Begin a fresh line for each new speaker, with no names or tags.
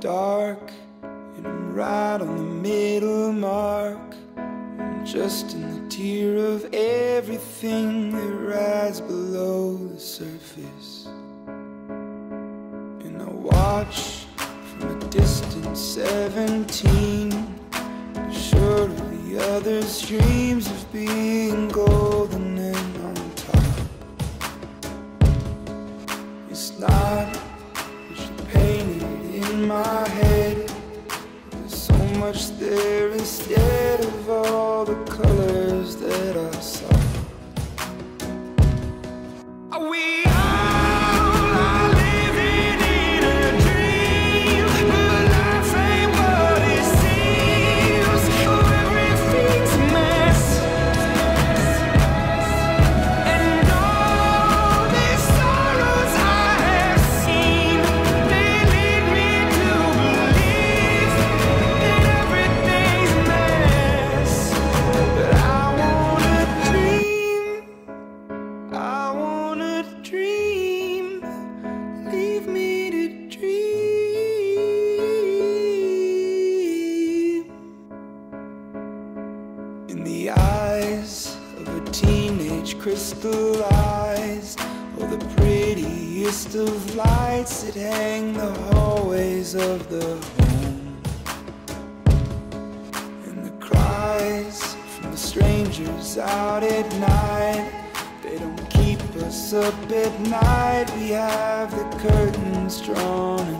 dark, and I'm right on the middle mark. I'm just in the tear of everything that rides below the surface. And I watch from a distant 17, sure of the others' dreams of being golden much there instead of all the colors that I In the eyes of a teenage crystallized, all the prettiest of lights that hang the hallways of the home. And the cries from the strangers out at night They don't keep us up at night We have the curtains drawn